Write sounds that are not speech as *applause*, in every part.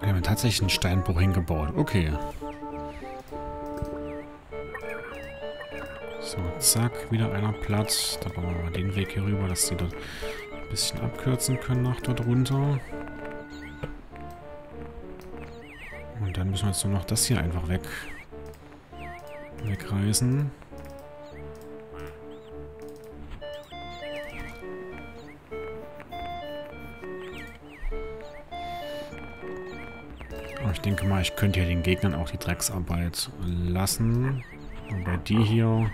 Wir haben tatsächlich einen Steinbruch hingebaut. Okay. So, zack, wieder einer Platz. Da bauen wir mal den Weg hier rüber, dass sie dort ein bisschen abkürzen können nach dort runter. Und dann müssen wir jetzt nur noch das hier einfach weg wegreißen. Denke mal, ich könnte hier den Gegnern auch die Drecksarbeit lassen. Wobei die hier...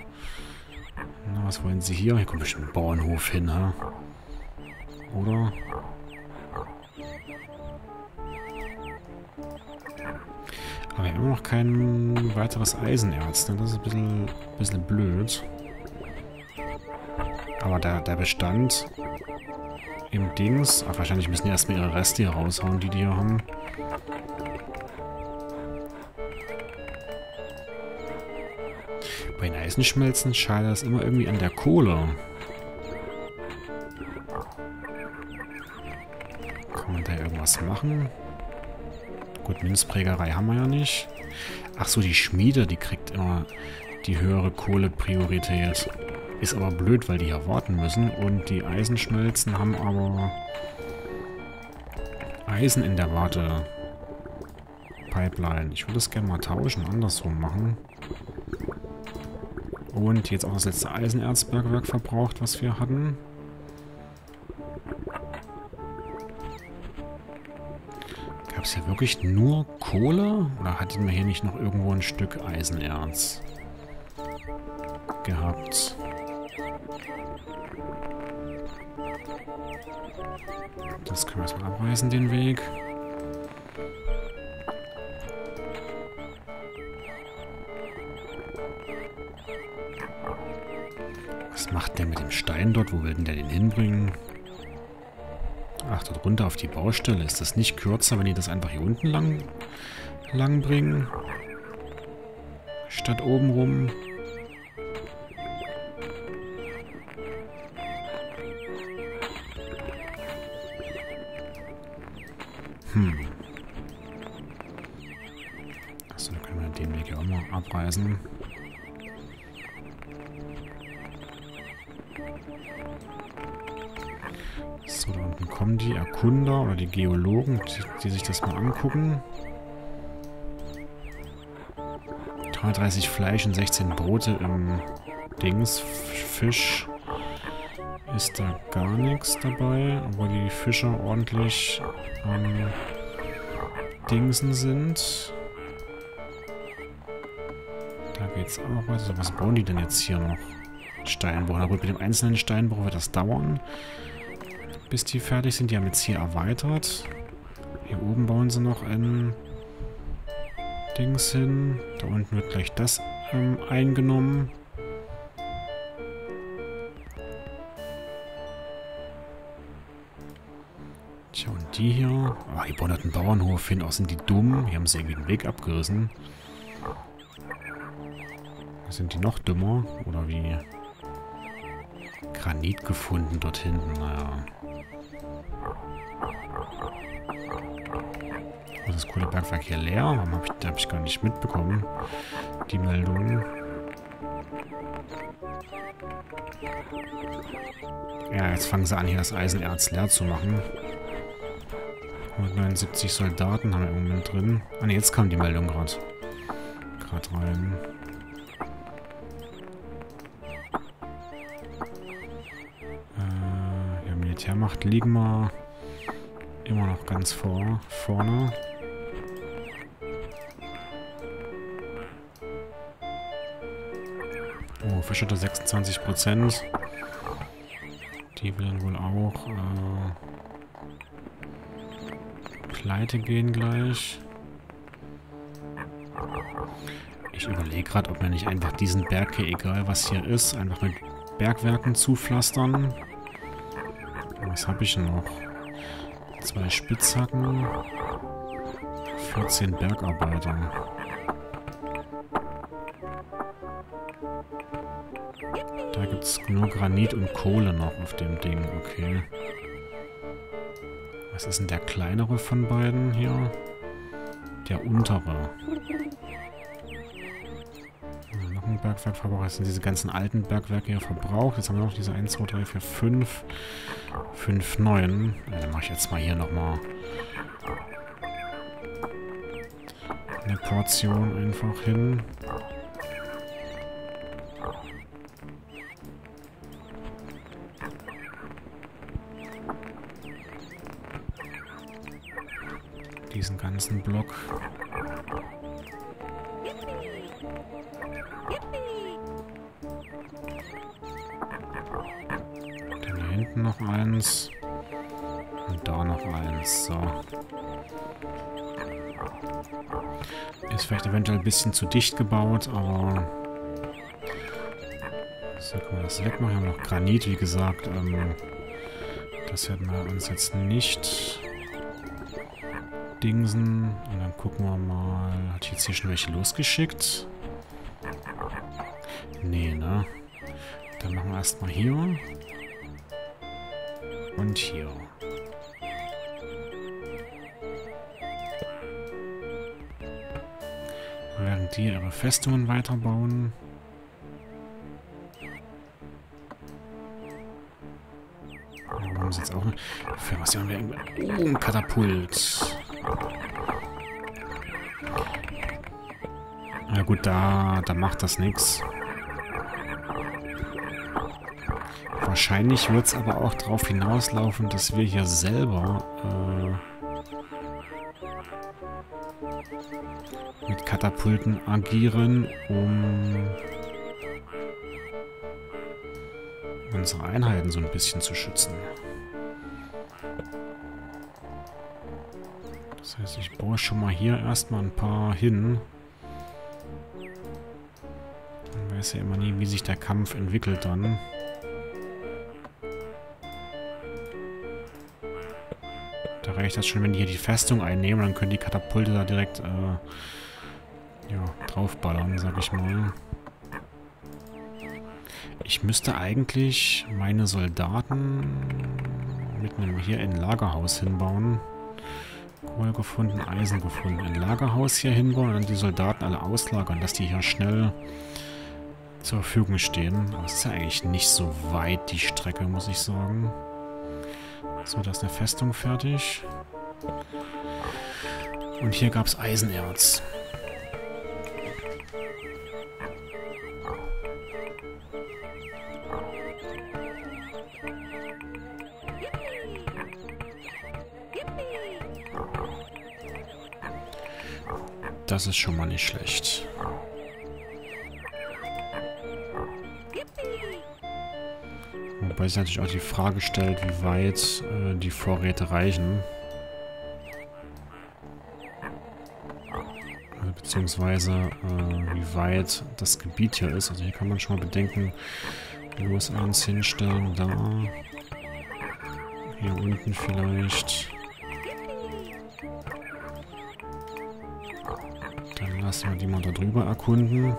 Na, was wollen sie hier? Hier kommt bestimmt ein Bauernhof hin, ha? Oder? Aber wir haben immer noch kein weiteres Eisenerz. Ne? Das ist ein bisschen, bisschen blöd. Aber der, der Bestand im Dings... Ach, wahrscheinlich müssen die erstmal ihre Reste hier raushauen, die die hier haben. Eisenschmelzen scheitert es immer irgendwie an der Kohle. Kann man da irgendwas machen? Gut, Münzprägerei haben wir ja nicht. Ach so, die Schmiede, die kriegt immer die höhere Kohlepriorität. Ist aber blöd, weil die ja warten müssen. Und die Eisenschmelzen haben aber Eisen in der Warte. Pipeline. Ich würde es gerne mal tauschen, andersrum machen. Und jetzt auch das letzte Eisenerzbergwerk verbraucht, was wir hatten. Gab es hier wirklich nur Kohle? Oder hatten wir hier nicht noch irgendwo ein Stück Eisenerz gehabt? Das können wir erstmal abreißen, den Weg. Dort? Wo will denn der den hinbringen? Ach, dort runter auf die Baustelle. Ist das nicht kürzer, wenn die das einfach hier unten lang, lang bringen? Statt oben rum? Hm. Achso, dann können wir den Weg ja auch mal abreißen. So, da unten kommen die Erkunder oder die Geologen, die, die sich das mal angucken. 330 Fleisch und 16 Brote im Dings. Fisch ist da gar nichts dabei, obwohl die Fischer ordentlich am Dingsen sind. Da geht's auch weiter. Was bauen die denn jetzt hier noch? Steinbruch. Na mit dem einzelnen Steinbruch wird das dauern bis die fertig sind. Die haben jetzt hier erweitert. Hier oben bauen sie noch ein Dings hin. Da unten wird gleich das ähm, eingenommen. Tja, und die hier. Ah, hier bauen halt einen Bauernhof hin. Auch sind die dumm. Hier haben sie irgendwie den Weg abgerissen. Sind die noch dümmer? Oder wie? Granit gefunden dort hinten. Naja. Das Kohlebergwerk hier leer? Warum habe ich, hab ich gar nicht mitbekommen, die Meldung. Ja, jetzt fangen sie an, hier das Eisenerz leer zu machen. 179 Soldaten haben wir im Moment drin. Ah ne, jetzt kam die Meldung gerade. Gerade rein. Ja, Militärmacht liegen wir immer noch ganz vor, vorne. Oh, Fischerte 26 Prozent. Die werden wohl auch äh, pleite gehen gleich. Ich überlege gerade, ob wir nicht einfach diesen Berg hier, egal was hier ist, einfach mit Bergwerken zupflastern. Was habe ich noch? Zwei Spitzhacken. 14 Bergarbeiter. Da gibt es nur Granit und Kohle noch auf dem Ding, okay. Was ist denn der kleinere von beiden hier? Der untere. Bergwerk verbraucht. Jetzt sind diese ganzen alten Bergwerke hier verbraucht. Jetzt haben wir noch diese 1, 2, 3, 4, 5. 5, 9. Ja, dann mache ich jetzt mal hier nochmal eine Portion einfach hin. Diesen ganzen Block. Dann da hinten noch eins. Und da noch eins. So. Ist vielleicht eventuell ein bisschen zu dicht gebaut, aber... So, können wir das wegmachen. Wir haben noch Granit, wie gesagt. Ähm, das werden wir uns jetzt nicht dingsen. Und dann gucken wir mal. Hat jetzt hier schon welche losgeschickt? Nee, ne? Dann machen wir erstmal hier. Und hier. Während die ihre Festungen weiterbauen. Warum sie jetzt auch... Für was haben wir... Oh, ein Katapult. Na gut, da, da macht das nichts. Wahrscheinlich wird es aber auch darauf hinauslaufen, dass wir hier selber äh, mit Katapulten agieren, um unsere Einheiten so ein bisschen zu schützen. Das heißt, ich baue schon mal hier erstmal ein paar hin. Man weiß ja immer nie, wie sich der Kampf entwickelt dann. Da reicht das schon, wenn die hier die Festung einnehmen, dann können die Katapulte da direkt äh, ja, draufballern, sag ich mal. Ich müsste eigentlich meine Soldaten mit einem hier in Lagerhaus hinbauen. Kohle gefunden, Eisen gefunden. Ein Lagerhaus hier hinbauen und dann die Soldaten alle auslagern, dass die hier schnell zur Verfügung stehen. Es ist ja eigentlich nicht so weit, die Strecke, muss ich sagen. So, da ist eine Festung fertig. Und hier gab es Eisenerz. Das ist schon mal nicht schlecht. Wobei sich natürlich auch die Frage stellt, wie weit äh, die Vorräte reichen. Also, beziehungsweise äh, wie weit das Gebiet hier ist. Also hier kann man schon mal bedenken, los eins hinstellen, da. Hier unten vielleicht. Lassen wir die mal da drüber erkunden.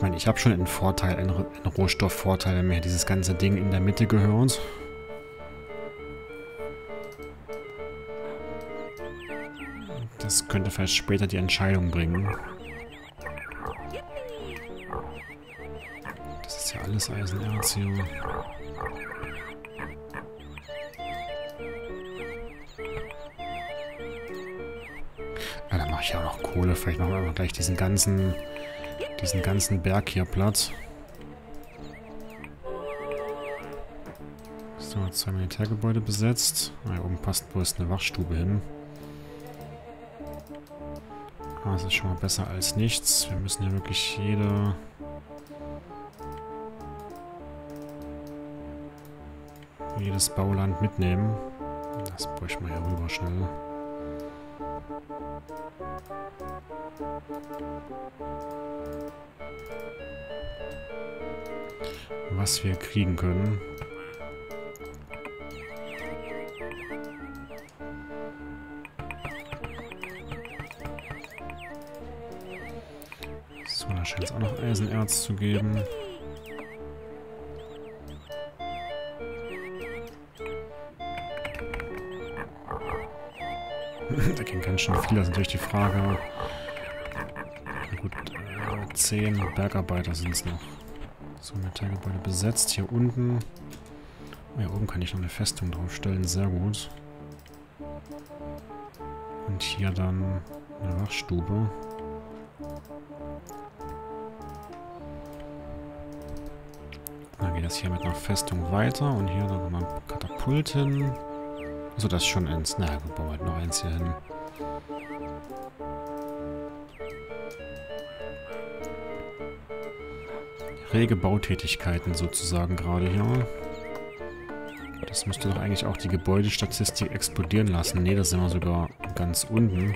Ich meine, ich habe schon einen Vorteil, einen, Rohstoffvorteil, wenn mir dieses ganze Ding in der Mitte gehört. Das könnte vielleicht später die Entscheidung bringen. Das ist ja alles Eisenerz hier. ich ja noch Kohle. Vielleicht machen wir einfach gleich diesen ganzen, diesen ganzen Berg hier platt. So, zwei Militärgebäude besetzt. Hier oben passt bloß eine Wachstube hin. Ah, das ist schon mal besser als nichts. Wir müssen ja wirklich jede... jedes Bauland mitnehmen. Das bräuchte man ja rüber schnell. Was wir kriegen können. So, da scheint es auch noch Eisenerz zu geben. *laughs* da gehen ganz schön viele, das ist natürlich die Frage. Gut, äh, zehn Bergarbeiter sind es noch. So, Metallgebäude besetzt. Hier unten. Oh, hier oben kann ich noch eine Festung draufstellen. Sehr gut. Und hier dann eine Wachstube. Dann geht das hier mit einer Festung weiter. Und hier dann nochmal ein Katapult hin. Also das ist schon eins. Na gut, bauen wir halt noch eins hier hin. Rege Bautätigkeiten sozusagen gerade hier. Das müsste doch eigentlich auch die Gebäudestatistik explodieren lassen. Ne, das sind wir sogar ganz unten.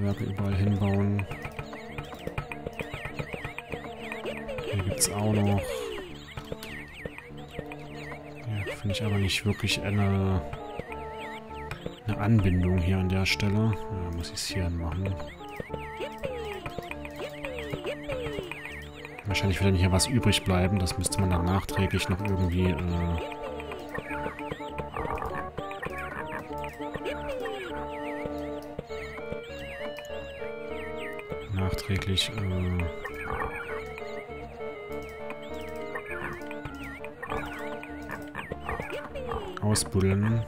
Erzbergwerke überall hinbauen. Hier gibt es auch noch. Ja, finde ich aber nicht wirklich eine, eine Anbindung hier an der Stelle. Ja, muss ich es hier machen. Wahrscheinlich wird dann hier was übrig bleiben. Das müsste man dann nachträglich noch irgendwie äh, nachträglich äh, ausbuddeln.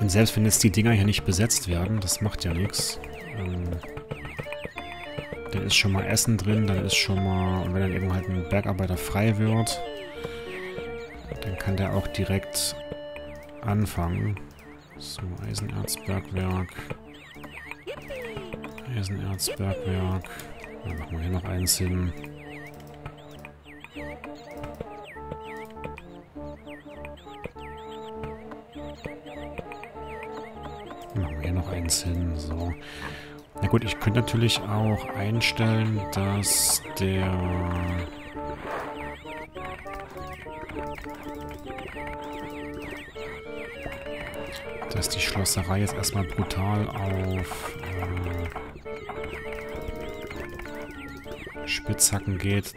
Und selbst wenn jetzt die Dinger hier nicht besetzt werden, das macht ja nichts. Ähm, da ist schon mal Essen drin, dann ist schon mal, und wenn dann eben halt ein Bergarbeiter frei wird, dann kann der auch direkt anfangen. So, Eisenerzbergwerk. Eisenerzbergwerk. Dann machen wir hier noch eins hin. Machen wir hier noch eins hin. So. Na gut, ich könnte natürlich auch einstellen, dass der... dass die Schlosserei jetzt erstmal brutal auf äh, Spitzhacken geht.